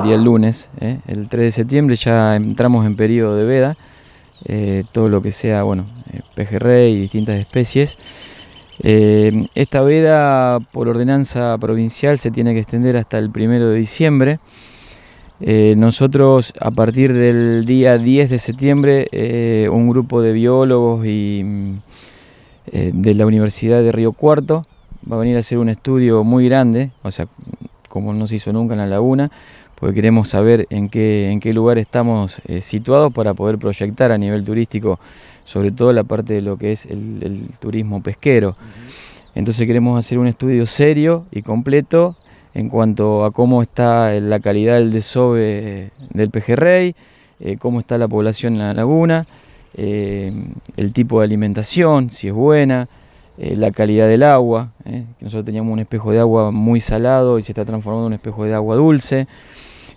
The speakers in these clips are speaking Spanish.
el día lunes, el 3 de septiembre ya entramos en periodo de veda, todo lo que sea, bueno, pejerrey y distintas especies. esta veda por ordenanza provincial se tiene que extender hasta el 1 de diciembre. nosotros a partir del día 10 de septiembre, un grupo de biólogos y mm, de la Universidad de Río Cuarto va a venir a hacer un estudio muy grande, o sea, como no se hizo nunca en la laguna, porque queremos saber en qué, en qué lugar estamos eh, situados para poder proyectar a nivel turístico, sobre todo la parte de lo que es el, turismo pesquero. Entonces queremos hacer un estudio serio y completo en cuanto a cómo está la calidad del desove del pejerrey, eh, cómo está la población en la laguna, eh, el tipo de alimentación, si es buena, eh, la calidad del agua, nosotros teníamos un espejo de agua muy salado y se está transformando en un espejo de agua dulce,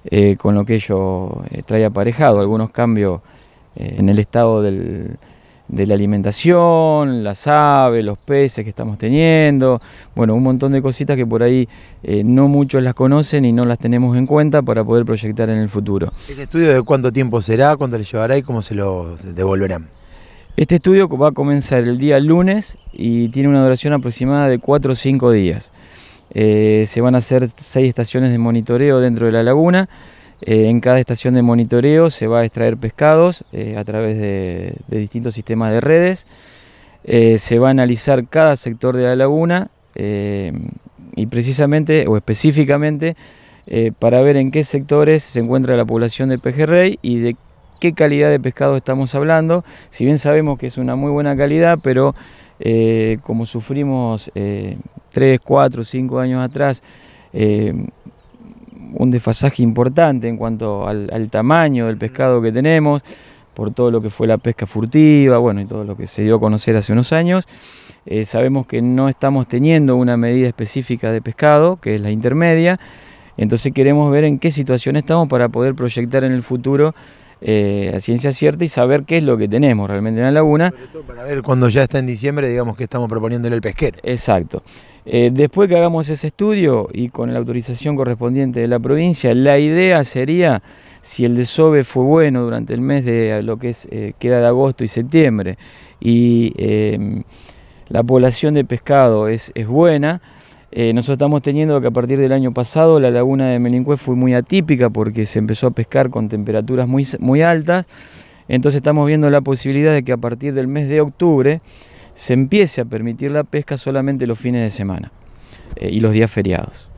eh, con lo que ello trae aparejado algunos cambios en el estado de la alimentación, las aves, los peces que estamos teniendo, bueno, un montón de cositas que por ahí no muchos las conocen y no las tenemos en cuenta para poder proyectar en el futuro. ¿Este estudio de cuánto tiempo será, cuánto le llevará y cómo se lo devolverán? Este estudio va a comenzar el día lunes y tiene una duración aproximada de 4 o 5 días. Eh, se van a hacer 6 estaciones de monitoreo dentro de la laguna. Eh, en cada estación de monitoreo se va a extraer pescados eh, a través de, distintos sistemas de redes. se va a analizar cada sector de la laguna y precisamente o específicamente para ver en qué sectores se encuentra la población de pejerrey y de qué calidad de pescado estamos hablando. Si bien sabemos que es una muy buena calidad, pero eh, como sufrimos 3, 4, 5 años atrás, eh, un desfasaje importante en cuanto al, tamaño del pescado que tenemos, por todo lo que fue la pesca furtiva, bueno, y todo lo que se dio a conocer hace unos años. Eh, sabemos que no estamos teniendo una medida específica de pescado, que es la intermedia, entonces queremos ver en qué situación estamos para poder proyectar en el futuro eh, a ciencia cierta y saber qué es lo que tenemos realmente en la laguna. para ver cuando ya está en diciembre, digamos que estamos proponiéndole el pesquero. Exacto. Eh, después que hagamos ese estudio y con la autorización correspondiente de la provincia, la idea sería, si el desove fue bueno durante el mes de lo que es, eh, queda de agosto y septiembre, y la población de pescado es, es buena, eh, nosotros estamos teniendo que a partir del año pasado la laguna de Melincue fue muy atípica porque se empezó a pescar con temperaturas muy, muy altas, entonces estamos viendo la posibilidad de que a partir del mes de octubre se empiece a permitir la pesca solamente los fines de semana eh, y los días feriados.